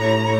Bye.